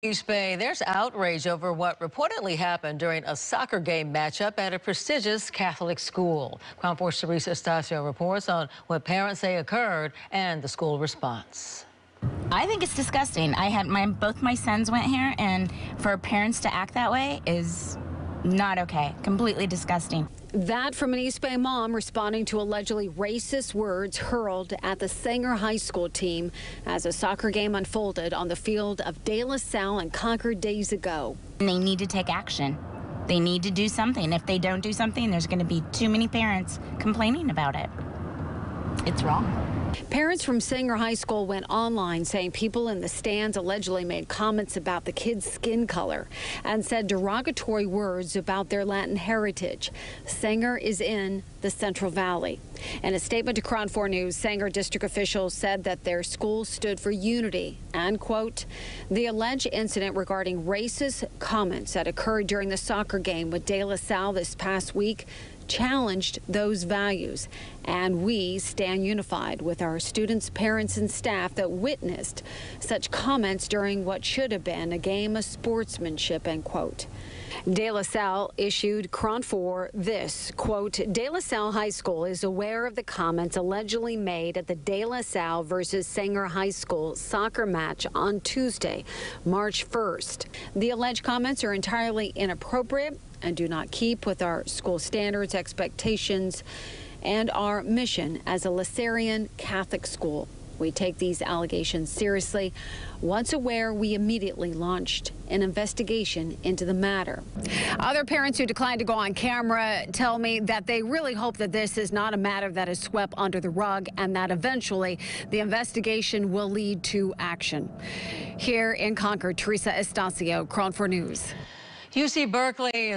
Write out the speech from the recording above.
East Bay, there's outrage over what reportedly happened during a soccer game matchup at a prestigious Catholic school. KRON 4's Terisa Estacio reports on what parents say occurred and the school response. I think it's disgusting. I had my both my sons went here, and for parents to act that way is not okay. Completely disgusting. That from an East Bay mom responding to allegedly racist words hurled at the Sanger High School team as a soccer game unfolded on the field of De La Salle and Concord days ago. They need to take action. They need to do something. If they don't do something, there's going to be too many parents complaining about it. It's wrong. Parents from Sanger High School went online saying people in the stands allegedly made comments about the kids' skin color and said derogatory words about their Latin heritage. Sanger is in the Central Valley. In a statement to KRON 4 News, Sanger district officials said that their school stood for unity and, quote, the alleged incident regarding racist comments that occurred during the soccer game with De La Salle this past week challenged those values, and we stand unified with our students, parents, and staff that witnessed such comments during what should have been a game of sportsmanship, end quote. De La Salle issued KRON 4 this, quote, De La Salle High School is aware of the comments allegedly made at the De La Salle versus Sanger High School soccer match on Tuesday, March 1st. The alleged comments are entirely inappropriate and do not keep with our school standards, expectations, and our mission as a Lasallian Catholic school. We take these allegations seriously. Once aware, we immediately launched an investigation into the matter. Other parents who declined to go on camera tell me that they really hope that this is not a matter that is swept under the rug and that eventually the investigation will lead to action. Here in Concord, Terisa Estacio, KRON 4 News. UC Berkeley